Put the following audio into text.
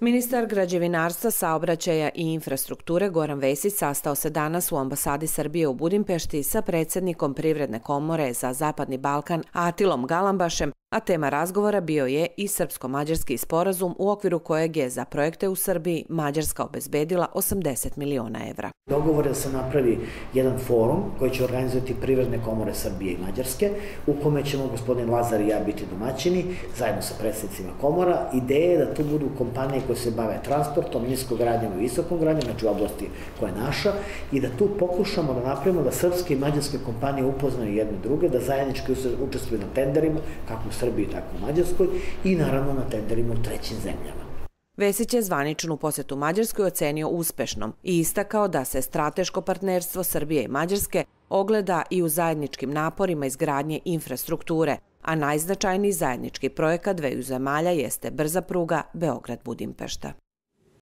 Ministar građevinarstva, saobraćaja i infrastrukture Goran Vesić sastao se danas u ambasadi Srbije u Budimpešti sa predsjednikom Privredne komore za Zapadni Balkan Atilom Galambašem, a tema razgovora bio je i srpsko-mađarski sporazum u okviru kojeg je za projekte u Srbiji Mađarska obezbedila 80 miliona evra. Dogovor je da se napravi jedan forum koji će organizovati Privredne komore Srbije i Mađarske, u kome ćemo gospodin Lazar i ja biti domaćini, zajedno sa predsjednicima komora. Ideja je da tu budu kompanije koje se bave transportom, niskogradnjom i visokom gradnjom, znači u oblasti koja je naša, i da tu pokušamo da napravimo da srpske i mađarske kompanije upoznaju jedne druge, da zajednički učestvuju na tenderima, kako u Srbiji, tako u Mađarskoj, i naravno na tenderima u trećim zemljama. Vesić je zvaničnu posjetu Mađarskoj ocenio uspešnom i istakao da se strateško partnerstvo Srbije i Mađarske ogleda i u zajedničkim naporima izgradnje infrastrukture, a najznačajniji zajednički projekat dveju zemalja jeste brza pruga Beograd-Budimpešta.